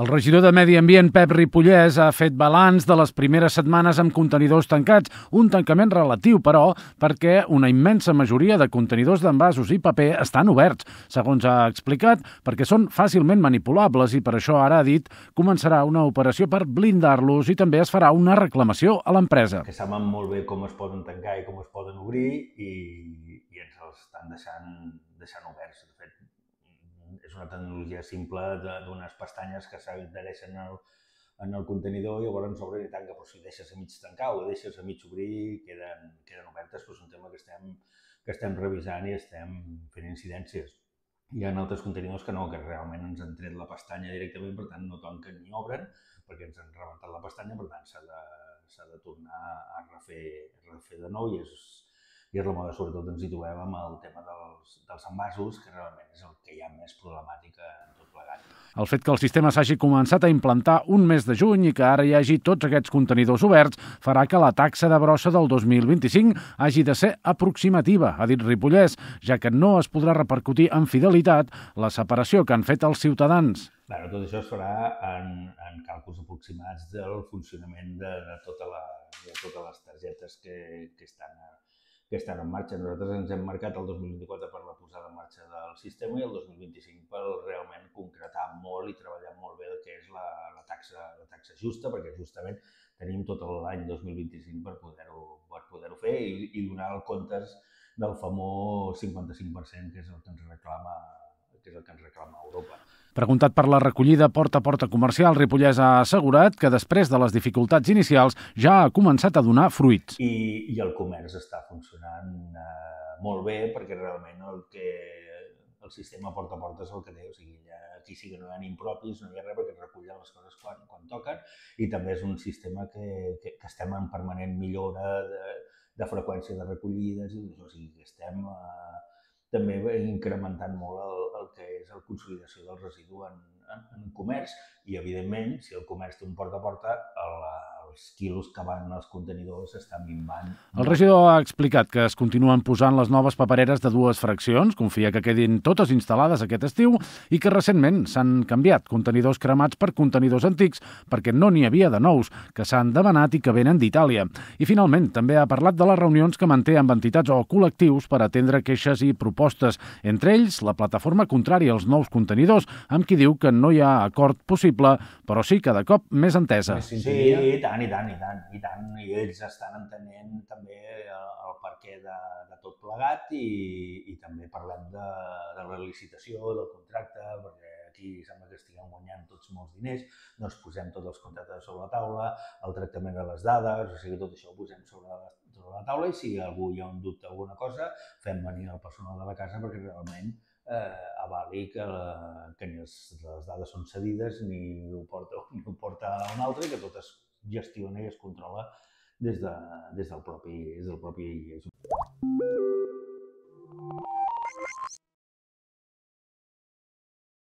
El regidor de Medi Ambient, Pep Ripollès, ha fet balanç de les primeres setmanes amb contenidors tancats, un tancament relatiu, però, perquè una immensa majoria de contenidors d'envasos i paper estan oberts, segons ha explicat, perquè són fàcilment manipulables i per això ara ha dit començarà una operació per blindar-los i també es farà una reclamació a l'empresa. Que saben molt bé com es poden tancar i com es poden obrir i, i ens els estan deixant, deixant oberts. És una tecnologia simple d'unes pestanyes que s'adhereixen al, en el contenidor i llavors s'obren i tanca, però si deixes a mig tancar o deixes a mig obrir, queden, queden obertes, però és un tema que estem, que estem revisant i estem fent incidències. Hi ha altres contenidors que no, que realment ens han tret la pestanya directament, per tant no tanquen ni obren, perquè ens han rebentat la pestanya, per tant s'ha de, de tornar a refer, refer de nou i és, i és la moda, sobretot ens hi trobem amb el tema dels, dels envasos, que realment és el que hi ha més problemàtica en tot plegat. El fet que el sistema s'hagi començat a implantar un mes de juny i que ara hi hagi tots aquests contenidors oberts farà que la taxa de brossa del 2025 hagi de ser aproximativa, ha dit Ripollès, ja que no es podrà repercutir en fidelitat la separació que han fet els ciutadans. Claro, tot això es farà en, en càlculs aproximats del funcionament de, de, tota la, de totes les targetes que, que estan a, que estan en marxa. Nosaltres ens hem marcat el 2024 per la posada en marxa del sistema i el 2025 per realment concretar molt i treballar molt bé el que és la, la, taxa, la taxa justa, perquè justament tenim tot l'any 2025 per poder-ho per poder fer i, i donar el comptes del famós 55%, que és el que ens reclama que és el que ens reclama Europa. Preguntat per la recollida porta a porta comercial, Ripollès ha assegurat que després de les dificultats inicials ja ha començat a donar fruits. I, i el comerç està funcionant eh, molt bé perquè realment el que el sistema porta a porta és el que té, o sigui, ja, aquí sí que no hi ha ni impropis, no hi ha res perquè recullen les coses quan, quan toquen i també és un sistema que, que, que estem en permanent millora de, de freqüència de recollides, i, o sigui, que estem eh, també incrementant molt el, el que és la consolidació del residu en, en, en comerç i, evidentment, si el comerç té un porta a porta, el, els quilos que van als contenidors estan minvant. El regidor ha explicat que es continuen posant les noves papereres de dues fraccions, confia que quedin totes instal·lades aquest estiu i que recentment s'han canviat contenidors cremats per contenidors antics perquè no n'hi havia de nous, que s'han demanat i que venen d'Itàlia. I finalment també ha parlat de les reunions que manté amb entitats o col·lectius per atendre queixes i propostes, entre ells la plataforma contrària als nous contenidors, amb qui diu que no hi ha acord possible, però sí cada cop més entesa. Sí, i tant, tant, i tant, i tant, i tant. I ells estan entenent també el, el perquè de, de tot plegat i, i també parlem de, de la licitació, del contracte, perquè aquí sembla que estiguem guanyant tots molts diners, doncs posem tots els contractes sobre la taula, el tractament de les dades, o sigui, tot això ho posem sobre la, sobre la taula i si algú hi ha un dubte alguna cosa, fem venir el personal de la casa perquè realment eh, avali que, la, que ni les, les dades són cedides ni ho porta, ni ho porta un altre i que tot es gestiona i es controla des, de, des del propi, des del propi